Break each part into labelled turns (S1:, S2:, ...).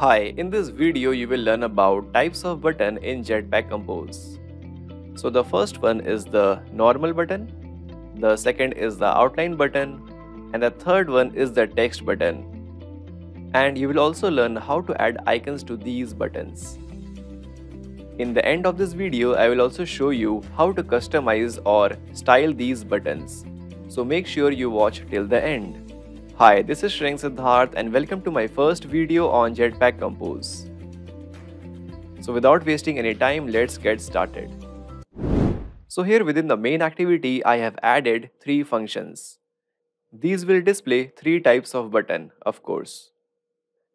S1: Hi, in this video you will learn about types of button in Jetpack Compose. So the first one is the normal button, the second is the outline button and the third one is the text button. And you will also learn how to add icons to these buttons. In the end of this video, I will also show you how to customize or style these buttons. So make sure you watch till the end. Hi, this is Sriyank Siddhartha and welcome to my first video on Jetpack Compose. So without wasting any time, let's get started. So here within the main activity, I have added three functions. These will display three types of button, of course.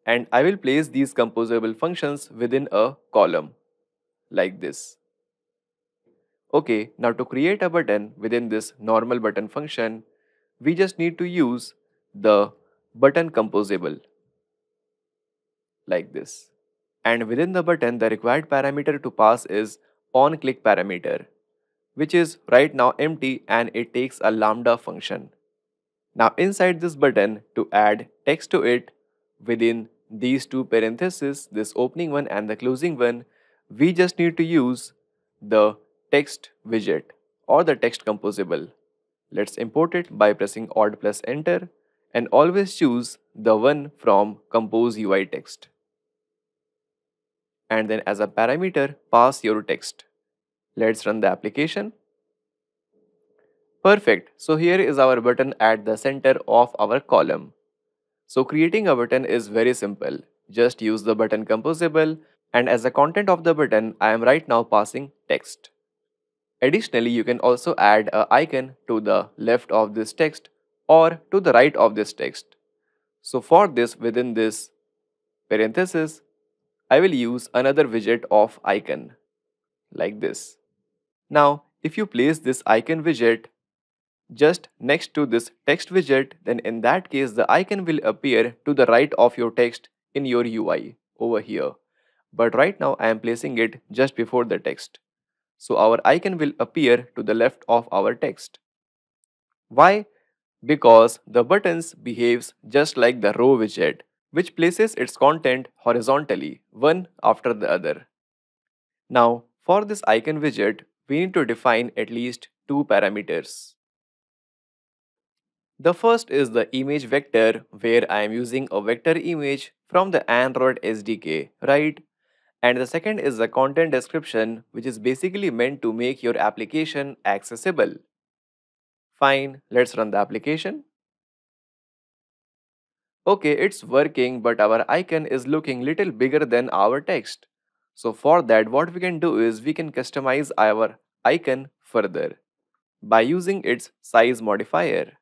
S1: And I will place these composable functions within a column, like this. Okay, now to create a button within this normal button function, we just need to use the button composable like this. And within the button, the required parameter to pass is on click parameter, which is right now empty and it takes a lambda function. Now inside this button, to add text to it within these two parentheses, this opening one and the closing one, we just need to use the text widget or the text composable. Let's import it by pressing Alt plus Enter and always choose the one from compose UI text. And then as a parameter, pass your text. Let's run the application. Perfect. So here is our button at the center of our column. So creating a button is very simple. Just use the button composable and as the content of the button, I am right now passing text. Additionally, you can also add a icon to the left of this text or to the right of this text. So for this within this parenthesis, I will use another widget of icon like this. Now if you place this icon widget just next to this text widget then in that case the icon will appear to the right of your text in your UI over here. But right now I am placing it just before the text. So our icon will appear to the left of our text. Why? Because the buttons behaves just like the row widget, which places its content horizontally, one after the other. Now, for this icon widget, we need to define at least two parameters. The first is the image vector where I am using a vector image from the Android SDK, right? And the second is the content description which is basically meant to make your application accessible. Fine, let's run the application. Okay, it's working but our icon is looking little bigger than our text. So for that what we can do is we can customize our icon further by using its size modifier.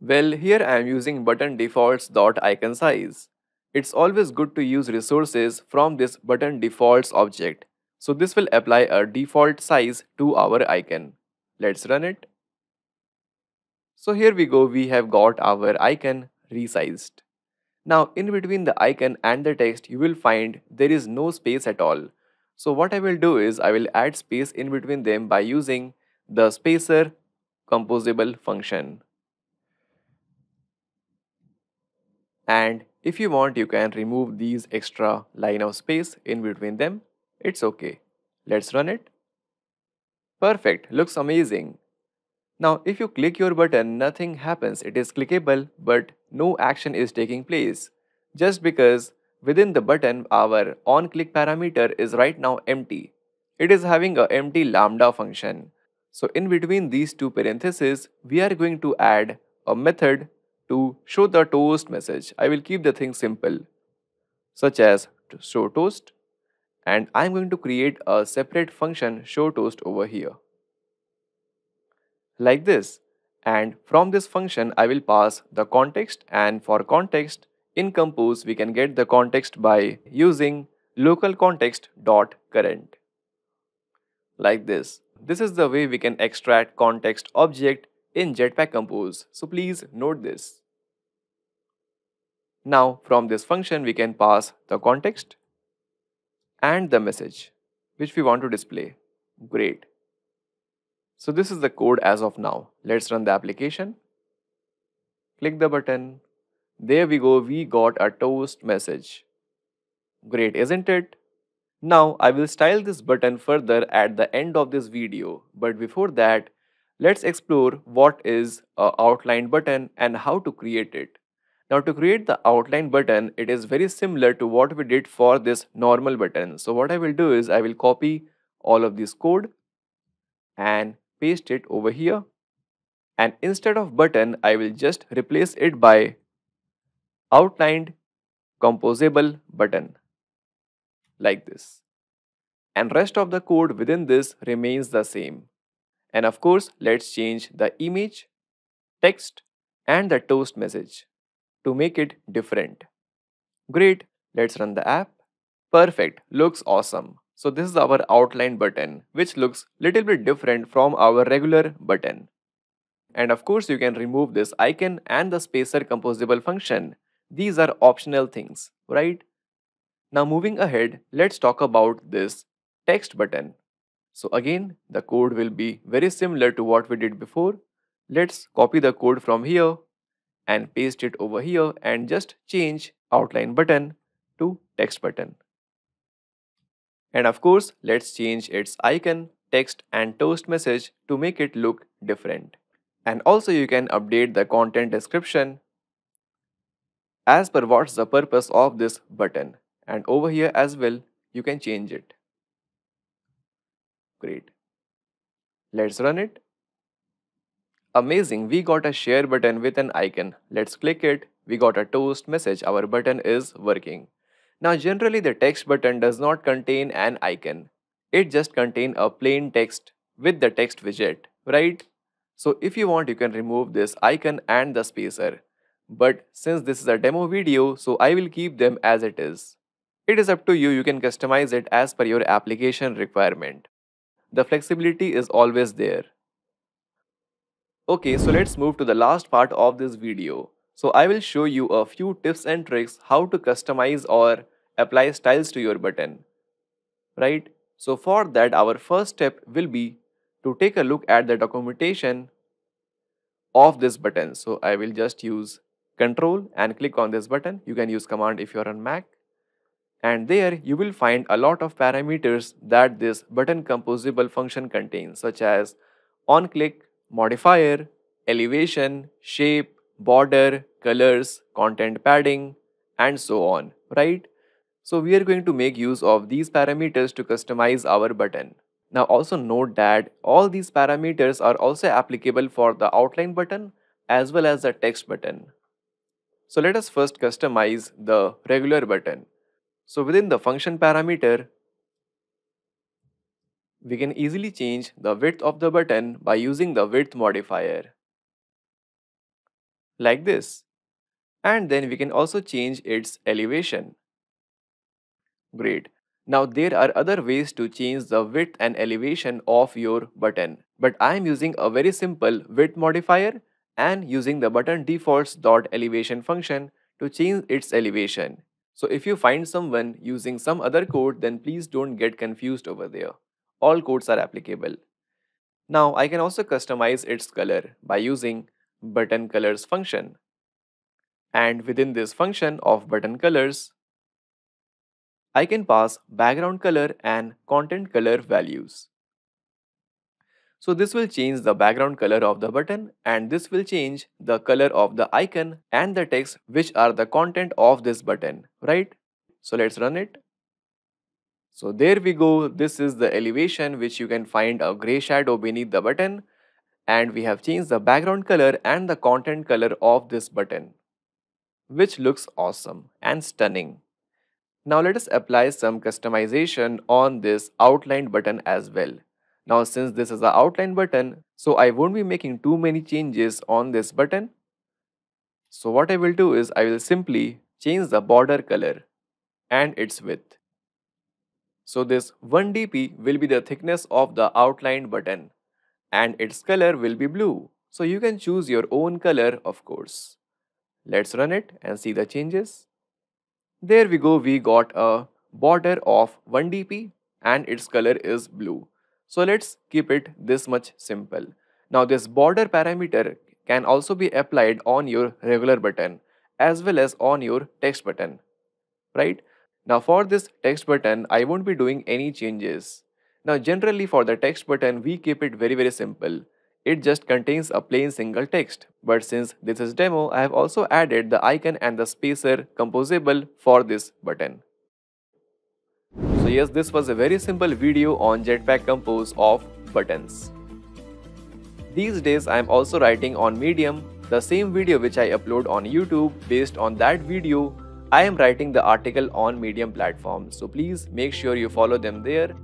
S1: Well, here I am using button defaults dot icon size. It's always good to use resources from this button defaults object. So this will apply a default size to our icon. Let's run it. So here we go, we have got our icon resized. Now in between the icon and the text, you will find there is no space at all. So what I will do is I will add space in between them by using the spacer composable function. And if you want, you can remove these extra line of space in between them. It's okay. Let's run it. Perfect, looks amazing. Now if you click your button, nothing happens. It is clickable but no action is taking place. Just because within the button our onClick parameter is right now empty. It is having a empty lambda function. So in between these two parentheses, we are going to add a method to show the toast message. I will keep the thing simple such as show toast and I'm going to create a separate function showToast over here. Like this. And from this function I will pass the context. And for context in compose we can get the context by using local context dot current. Like this. This is the way we can extract context object in jetpack compose. So please note this. Now from this function we can pass the context and the message which we want to display. Great. So this is the code as of now. Let's run the application. Click the button. There we go, we got a toast message. Great, isn't it? Now I will style this button further at the end of this video, but before that, let's explore what is a outline button and how to create it. Now to create the outline button, it is very similar to what we did for this normal button. So what I will do is I will copy all of this code and paste it over here. And instead of button, I will just replace it by outlined composable button like this. And rest of the code within this remains the same. And of course, let's change the image, text and the toast message to make it different. Great, let's run the app. Perfect, looks awesome. So this is our outline button which looks little bit different from our regular button. And of course you can remove this icon and the spacer composable function. These are optional things, right? Now moving ahead, let's talk about this text button. So again, the code will be very similar to what we did before. Let's copy the code from here and paste it over here and just change outline button to text button. And of course, let's change its icon, text and toast message to make it look different. And also you can update the content description as per what's the purpose of this button and over here as well you can change it. Great. Let's run it. Amazing, we got a share button with an icon. Let's click it. We got a toast message. Our button is working. Now generally the text button does not contain an icon. It just contains a plain text with the text widget, right? So if you want you can remove this icon and the spacer. But since this is a demo video, so I will keep them as it is. It is up to you, you can customize it as per your application requirement. The flexibility is always there. Okay, so let's move to the last part of this video. So I will show you a few tips and tricks how to customize or apply styles to your button. Right? So for that our first step will be to take a look at the documentation of this button. So I will just use control and click on this button. You can use command if you're on Mac and there you will find a lot of parameters that this button composable function contains such as on click, modifier, elevation, shape, border, colors, content padding and so on, right? So we are going to make use of these parameters to customize our button. Now also note that all these parameters are also applicable for the outline button as well as the text button. So let us first customize the regular button. So within the function parameter, we can easily change the width of the button by using the width modifier. Like this. And then we can also change its elevation. Great. Now there are other ways to change the width and elevation of your button. But I am using a very simple width modifier and using the button defaults dot elevation function to change its elevation. So if you find someone using some other code, then please don't get confused over there. All codes are applicable. Now I can also customize its color by using button colors function. And within this function of button colors, I can pass background color and content color values. So this will change the background color of the button and this will change the color of the icon and the text which are the content of this button, right? So let's run it. So there we go. This is the elevation which you can find a gray shadow beneath the button and we have changed the background color and the content color of this button which looks awesome and stunning. Now let us apply some customization on this outlined button as well. Now since this is the outline button, so I won't be making too many changes on this button. So what I will do is I will simply change the border color and its width. So this 1 dp will be the thickness of the outlined button and its color will be blue. So you can choose your own color of course. Let's run it and see the changes. There we go, we got a border of 1 dp and its color is blue. So let's keep it this much simple. Now this border parameter can also be applied on your regular button as well as on your text button. Right? Now for this text button, I won't be doing any changes. Now generally for the text button, we keep it very very simple. It just contains a plain single text. But since this is demo, I have also added the icon and the spacer composable for this button. So yes, this was a very simple video on Jetpack Compose of buttons. These days I am also writing on Medium, the same video which I upload on YouTube. Based on that video, I am writing the article on Medium platform. So please make sure you follow them there.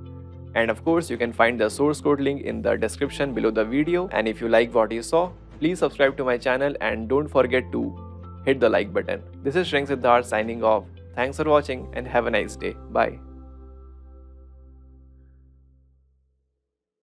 S1: And of course, you can find the source code link in the description below the video. And if you like what you saw, please subscribe to my channel and don't forget to hit the like button. This is Sriyank Siddhartha signing off. Thanks for watching and have a nice day. Bye.